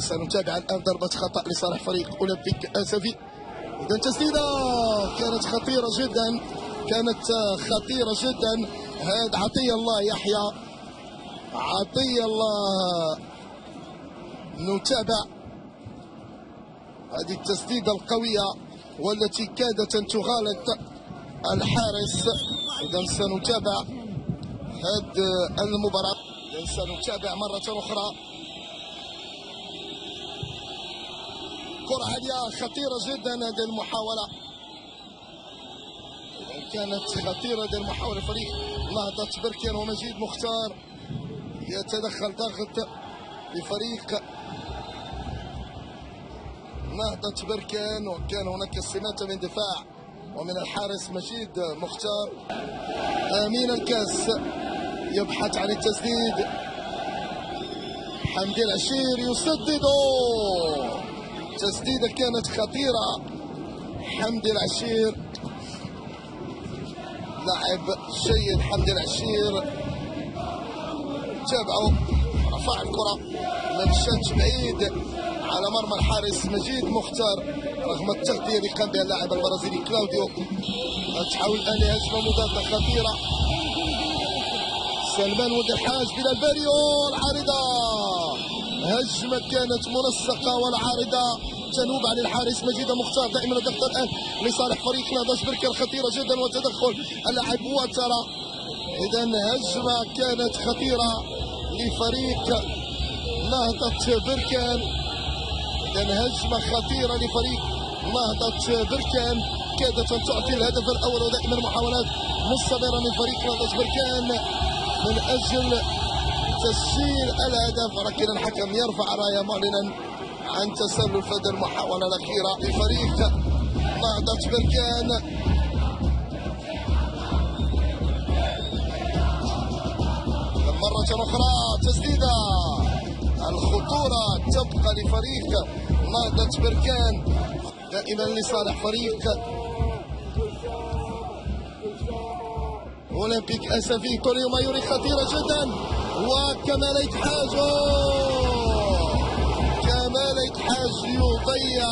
سنتابع الآن ضربة خطأ لصالح فريق أولمبيك آسفي. إذا تسديدة كانت خطيرة جدا كانت خطيرة جدا. هاد عطية الله يحيى. عطية الله نتابع. هذه التسديدة القوية والتي كادت أن تغالط الحارس. اذا سنتابع هذه المباراة. اذا سنتابع مرة أخرى. كرة عالية خطيرة جدا هذه المحاولة. كانت خطيرة هذه المحاولة. فريق نهضة بركان ومجيد مختار. يتدخل ضغط لفريق نهضة بركان وكان هناك استماتة من دفاع ومن الحارس مجيد مختار. آمين الكاس. يبحث عن التسديد. حمدي العشير يسدد تسديدة كانت خطيرة. حمدي العشير لاعب جيد حمدي العشير. تابعوا رفع الكرة ما مشاتش بعيد على مرمى الحارس مجيد مختار رغم التغطية اللي قام بها اللاعب البرازيلي كلاوديو. تحاول الآن لهجمه مضاده خطيرة. سلمان ولد الحاج بلا الباريو العارضه هجمة كانت منسقه والعارضة تنوب عن الحارس مجيد مختار دائما الضغط الان لصالح فريق نهضه بركة خطيره جدا وتدخل اللاعب وترى. اذا هجمة كانت خطيرة لفريق نهضة بركان. اذا هجمة خطيرة لفريق نهضة بركان. كادت أن تعطي الهدف الأول ودائما محاولات مستمرة من فريق نهضه بركان من أجل تسجيل الهدف ولكن الحكم يرفع راية معلنا عن تسلل هذه المحاولة الأخيرة لفريق نهضه بركان مرة أخرى تسديدة. الخطورة تبقى لفريق نهضة بركان دائما لصالح فريق أولمبيك أسفي. كوليو مايوري خطيرة جدا. وكمال ايتحاج كمال ايتحاج يضيع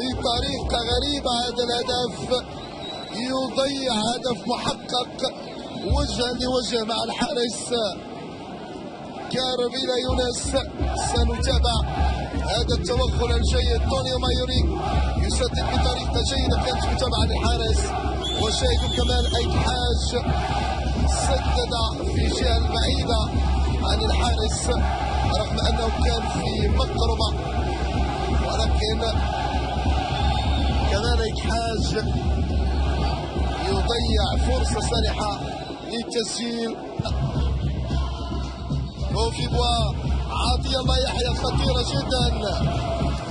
بطريقة غريبة هذا الهدف. يضيع هدف محقق. وجها لوجه مع الحارس. كاربيلا يونس. سنتابع هذا التوغل الجيد. تونيو مايوري يسدد بطريقة جيدة. كانت متابعة للحارس. وشاهد كمال ايتحاج سدد في الجهة البعيدة عن الحارس رغم أنه كان في مقربة. ولكن كمال ايتحاج يضيع فرصة سانحه للتسجيل. وفي بوا عاطي الله يحيى خطيرة جدا.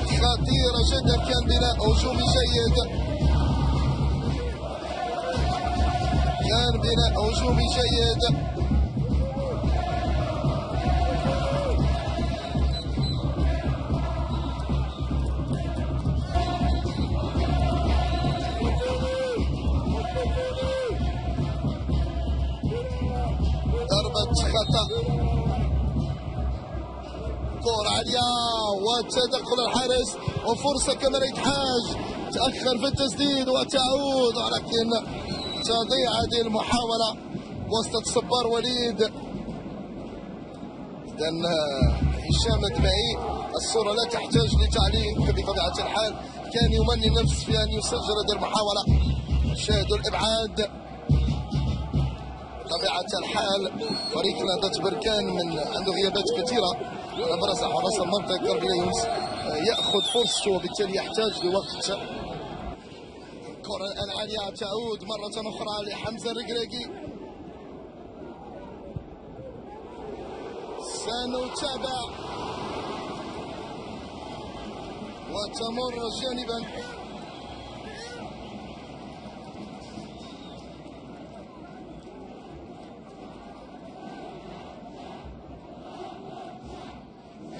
خطيرة جدا كان بناء هجومي جيد. كان بناء هجومي جيد. ضربة خطأ كرة عالية وتدخل الحارس وفرصة كمان إتحاج تأخر في التسديد وتعود ولكن تضيع هذه المحاولة وسط صبار وليد. إذا هشام الدمعي الصورة لا تحتاج لتعليق بطبيعة الحال. كان يمني نفسه في أن يسجل هذه المحاولة. شاهدوا الإبعاد. بطبيعة الحال فريق نهضة بركان من عنده غيابات كثيرة برز حراس المنطقة يونس يأخذ فرصته وبالتالي يحتاج لوقت. الكرة الآن عالية تعود مرة أخرى لحمزة الرقراقي سنتابع وتمر جانبا.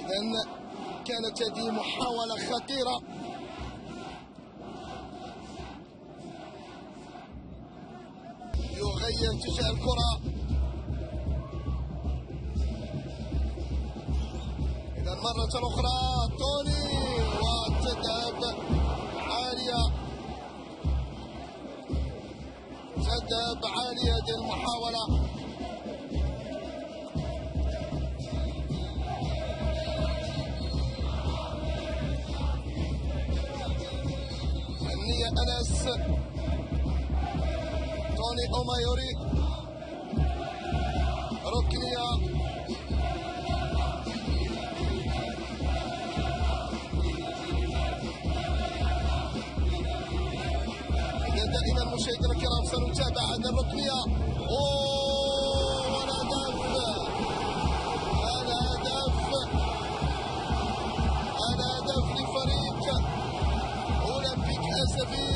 إذا كانت هذه محاولة خطيرة. توجه الكرة. إذا مره أخرى توني وتذهب عالية. تذهب عالية هذه المحاولة. أنس. توني أومايوري. دائما مشاهدينا الكرام سنتابع هذه الركنية. أوه الهدف الهدف الهدف لفريق أولمبيك أسفي.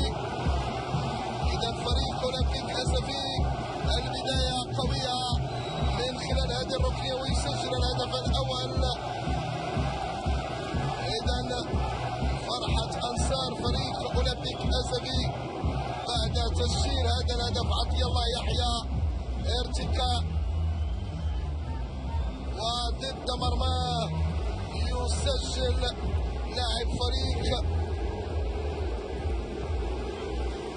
إذا فريق أولمبيك أسفي البداية قوية من خلال هذه الركنية. ارتكاء وضد مرماه يسجل لاعب فريق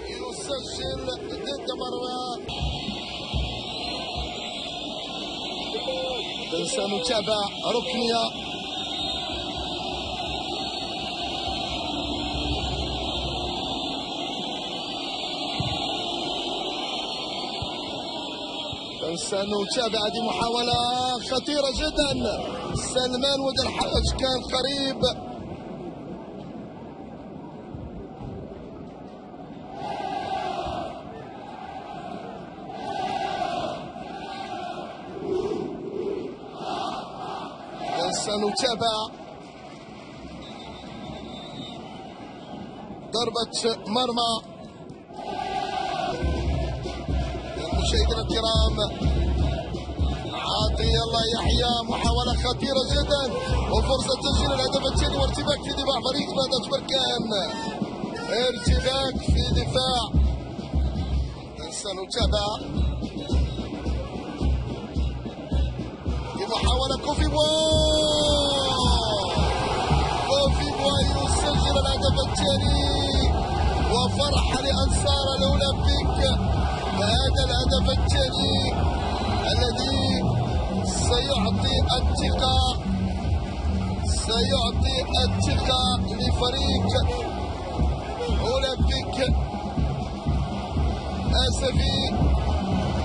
يسجل ضد مرماه سنتابع ركنيه سنتابع هذه محاولة خطيرة جدا. سلمان ود الحرج كان قريب. سنتابع ضربة مرمى. مشاهدينا الكرام. عاطي الله يحيى محاولة خطيرة جدا وفرصة تسجيل الهدف الثاني وارتباك في دفاع فريق نهضة بركان ارتباك في دفاع. سنتابع محاولة كوفي بوا كوفي بوا يسجل الهدف الثاني وفرحة لأنصار الأولمبيك. هذا الهدف الثاني الذي سيعطي الثقة سيعطي الثقة لفريق أولمبيك آسفي.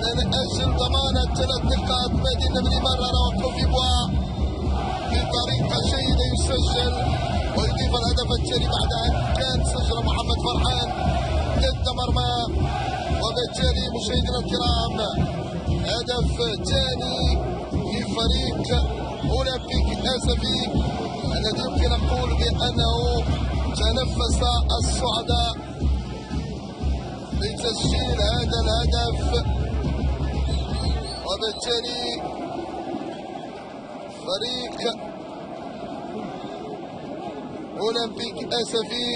من أجل ضمان ثلاث نقاط مدينة بن مرة وكوفي بوا. بطريقة جيدة يسجل. ويضيف الهدف الثاني بعد أن كان سجل محمد فرحان ضد مرمى. وبالتالي مشاهدينا الكرام. هدف ثاني لفريق أولمبيك آسفي. الذي يمكن نقول بأنه تنفس الصعداء لتسجيل هذا الهدف. وبالتالي فريق أولمبيك آسفي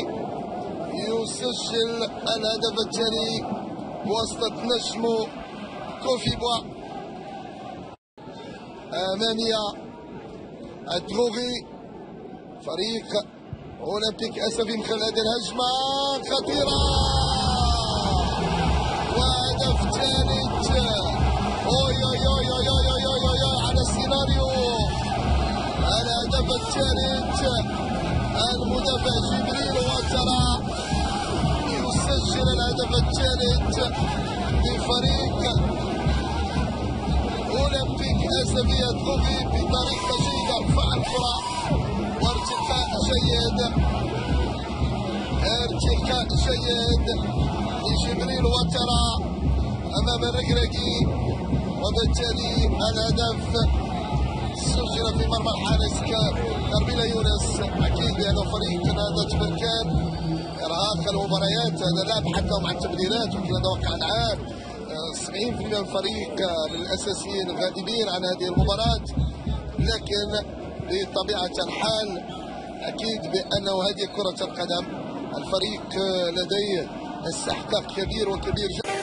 يسجل الهدف الثاني بواسطة نجمو كوفي بوا أمامية الدروغي فريق أولمبيك أسفي من خلال هذه الهجمة خطيرة وهدف ثالث أوي أوي أوي أوي أوي أوي أوي أوي على السيناريو الهدف الثالث المدافع جبريل وترى يسجل الهدف الثالث لفريق أولمبيك اسفية كوفي بطريقه جيده رفع الكره وارتقاء جيد ارتقاء جيد لجبريل وترى أمام الركراكي وبالتالي الهدف سجل في مرمى الحارس كاربيلا يونس. أكيد بانه فريق نهضه بركان ارهاق المباريات. هذا لعب حتى مع التبديلات يمكن نتوقع العام. 70% من الفريق من الأساسيين غائبين عن هذه المباراة. لكن بطبيعة الحال أكيد بانه هذه كرة القدم الفريق لديه استحقاق كبير وكبير جدا.